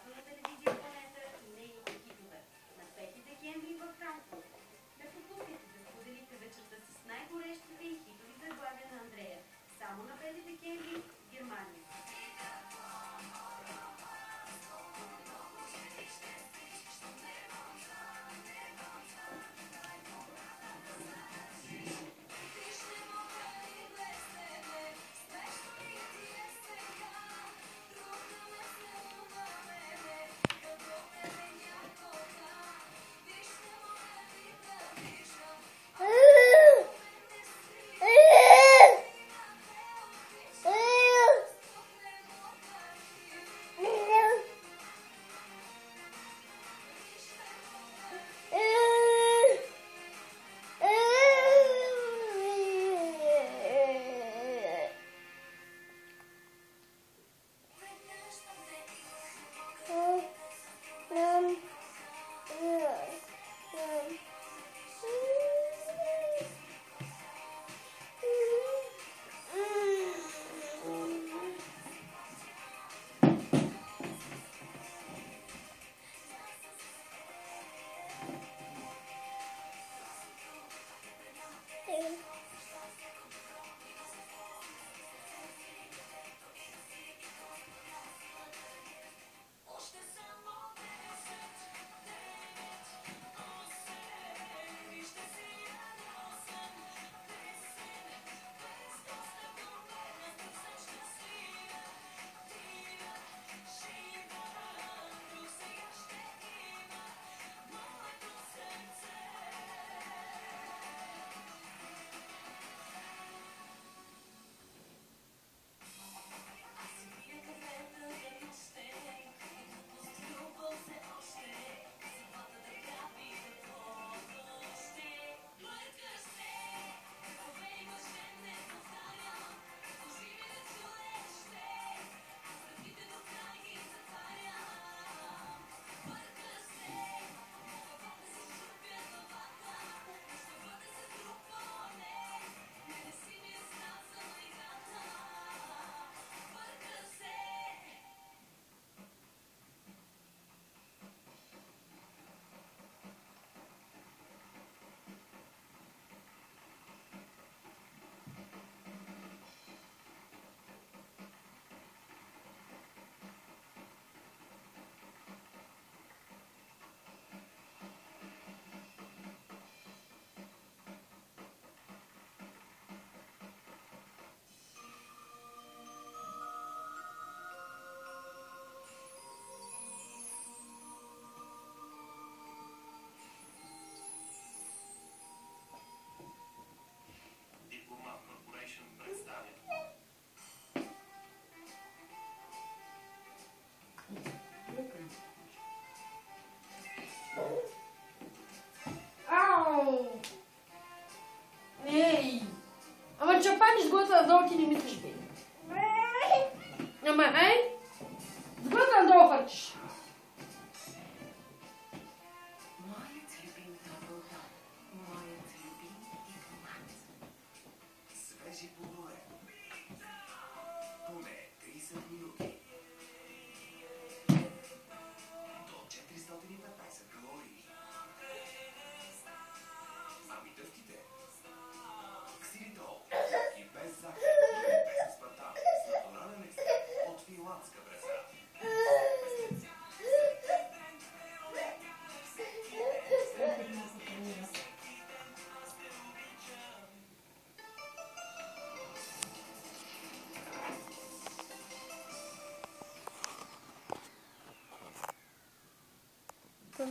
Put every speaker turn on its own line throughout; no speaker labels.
Gracias.
嗯嗯。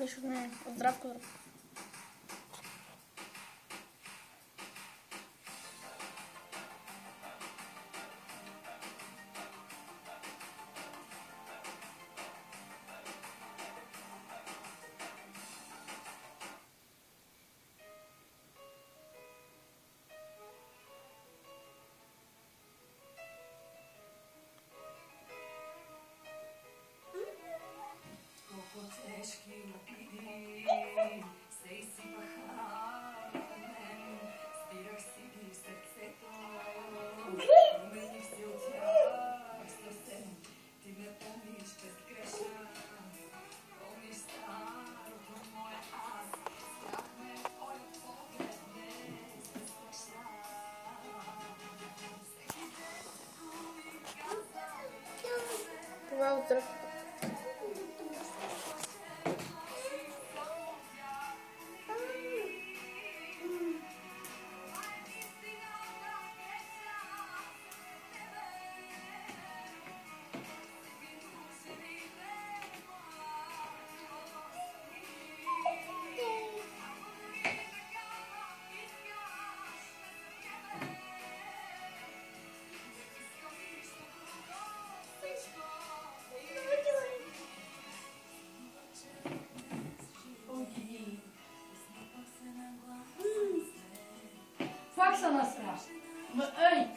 Пишут мне здравку.
maestros
nossa mãe